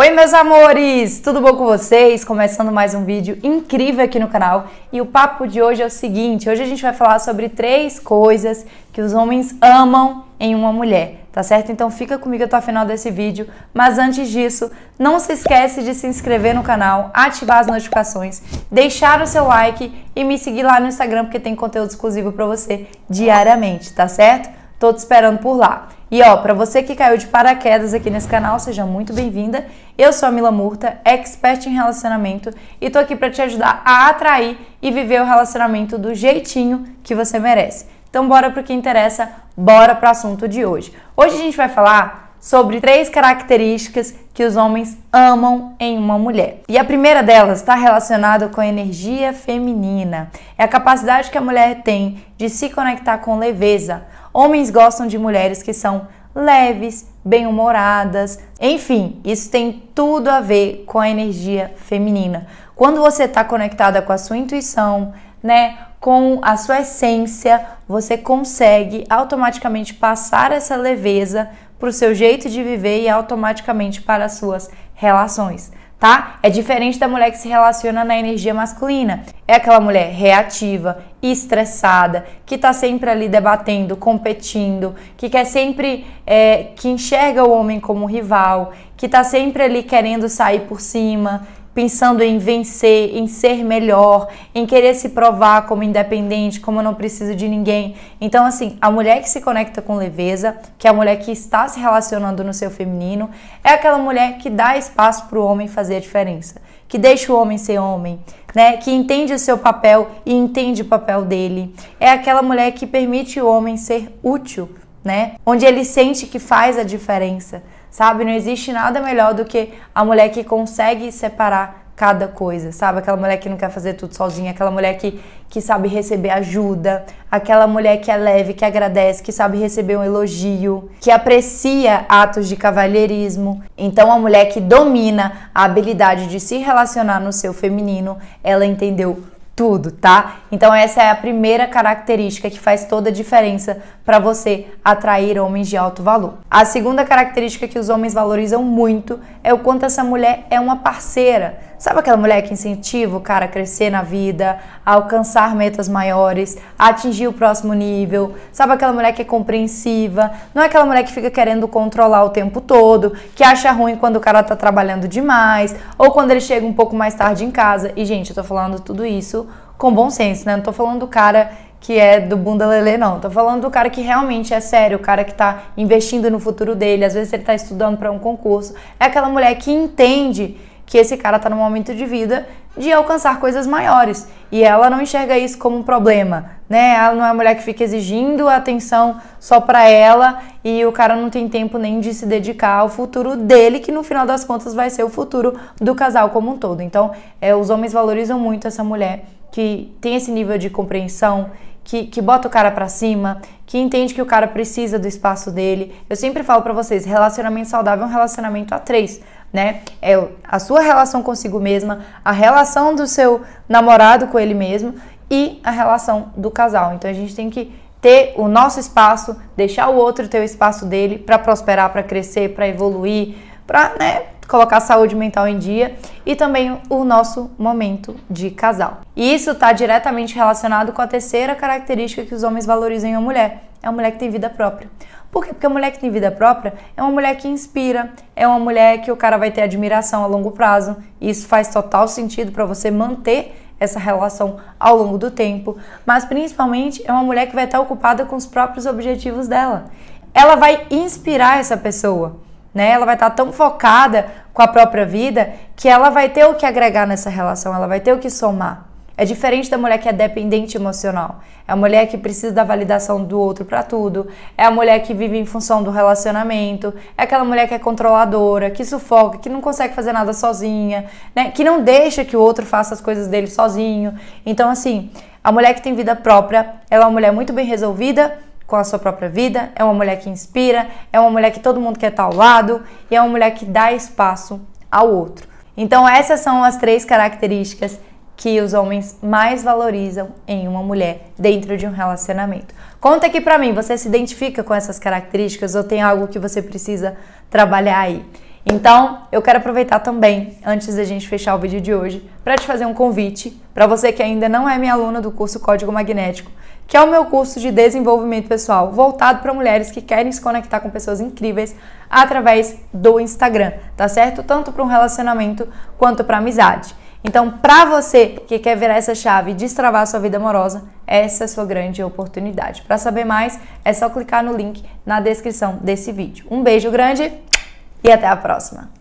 Oi meus amores, tudo bom com vocês? Começando mais um vídeo incrível aqui no canal e o papo de hoje é o seguinte, hoje a gente vai falar sobre três coisas que os homens amam em uma mulher, tá certo? Então fica comigo até o final desse vídeo, mas antes disso, não se esquece de se inscrever no canal, ativar as notificações, deixar o seu like e me seguir lá no Instagram porque tem conteúdo exclusivo para você diariamente, tá certo? Tô te esperando por lá. E ó, para você que caiu de paraquedas aqui nesse canal, seja muito bem-vinda. Eu sou a Mila Murta, expert em relacionamento, e tô aqui para te ajudar a atrair e viver o relacionamento do jeitinho que você merece. Então bora pro que interessa, bora pro assunto de hoje. Hoje a gente vai falar sobre três características que os homens amam em uma mulher. E a primeira delas está relacionada com a energia feminina. É a capacidade que a mulher tem de se conectar com leveza Homens gostam de mulheres que são leves, bem-humoradas, enfim, isso tem tudo a ver com a energia feminina. Quando você está conectada com a sua intuição, né, com a sua essência, você consegue automaticamente passar essa leveza para o seu jeito de viver e automaticamente para as suas relações tá? É diferente da mulher que se relaciona na energia masculina. É aquela mulher reativa, estressada, que tá sempre ali debatendo, competindo, que quer sempre, é, que enxerga o homem como rival, que tá sempre ali querendo sair por cima, pensando em vencer, em ser melhor, em querer se provar como independente, como não preciso de ninguém. Então, assim, a mulher que se conecta com leveza, que é a mulher que está se relacionando no seu feminino, é aquela mulher que dá espaço para o homem fazer a diferença, que deixa o homem ser homem, né? Que entende o seu papel e entende o papel dele. É aquela mulher que permite o homem ser útil, né? Onde ele sente que faz a diferença sabe? Não existe nada melhor do que a mulher que consegue separar cada coisa, sabe? Aquela mulher que não quer fazer tudo sozinha, aquela mulher que, que sabe receber ajuda, aquela mulher que é leve, que agradece, que sabe receber um elogio, que aprecia atos de cavalheirismo. Então, a mulher que domina a habilidade de se relacionar no seu feminino, ela entendeu tudo, tá? Então essa é a primeira característica que faz toda a diferença para você atrair homens de alto valor. A segunda característica que os homens valorizam muito é o quanto essa mulher é uma parceira. Sabe aquela mulher que incentiva o cara a crescer na vida, a alcançar metas maiores, a atingir o próximo nível? Sabe aquela mulher que é compreensiva? Não é aquela mulher que fica querendo controlar o tempo todo, que acha ruim quando o cara tá trabalhando demais, ou quando ele chega um pouco mais tarde em casa. E, gente, eu tô falando tudo isso com bom senso, né? Não tô falando do cara que é do bunda lelê, não. Tô falando do cara que realmente é sério, o cara que tá investindo no futuro dele, às vezes ele tá estudando para um concurso. É aquela mulher que entende que esse cara tá no momento de vida de alcançar coisas maiores. E ela não enxerga isso como um problema, né? Ela não é a mulher que fica exigindo atenção só para ela e o cara não tem tempo nem de se dedicar ao futuro dele, que no final das contas vai ser o futuro do casal como um todo. Então, é, os homens valorizam muito essa mulher que tem esse nível de compreensão, que, que bota o cara para cima, que entende que o cara precisa do espaço dele. Eu sempre falo para vocês, relacionamento saudável é um relacionamento a três né? É a sua relação consigo mesma, a relação do seu namorado com ele mesmo e a relação do casal. Então a gente tem que ter o nosso espaço, deixar o outro ter o espaço dele para prosperar, para crescer, para evoluir, para né, colocar a saúde mental em dia e também o nosso momento de casal. E isso está diretamente relacionado com a terceira característica que os homens valorizam em uma mulher: é a mulher que tem vida própria. Por quê? Porque a mulher que tem vida própria é uma mulher que inspira, é uma mulher que o cara vai ter admiração a longo prazo. E isso faz total sentido para você manter essa relação ao longo do tempo, mas principalmente é uma mulher que vai estar ocupada com os próprios objetivos dela. Ela vai inspirar essa pessoa, né? Ela vai estar tão focada com a própria vida que ela vai ter o que agregar nessa relação, ela vai ter o que somar. É diferente da mulher que é dependente emocional. É a mulher que precisa da validação do outro para tudo. É a mulher que vive em função do relacionamento. É aquela mulher que é controladora, que sufoca, que não consegue fazer nada sozinha, né? Que não deixa que o outro faça as coisas dele sozinho. Então, assim, a mulher que tem vida própria, ela é uma mulher muito bem resolvida com a sua própria vida, é uma mulher que inspira, é uma mulher que todo mundo quer estar ao lado e é uma mulher que dá espaço ao outro. Então, essas são as três características que os homens mais valorizam em uma mulher dentro de um relacionamento. Conta aqui pra mim, você se identifica com essas características ou tem algo que você precisa trabalhar aí? Então, eu quero aproveitar também, antes da gente fechar o vídeo de hoje, para te fazer um convite para você que ainda não é minha aluna do curso Código Magnético, que é o meu curso de desenvolvimento pessoal voltado para mulheres que querem se conectar com pessoas incríveis através do Instagram, tá certo? Tanto para um relacionamento quanto para amizade. Então, para você que quer virar essa chave e destravar a sua vida amorosa, essa é a sua grande oportunidade. Para saber mais, é só clicar no link na descrição desse vídeo. Um beijo grande e até a próxima!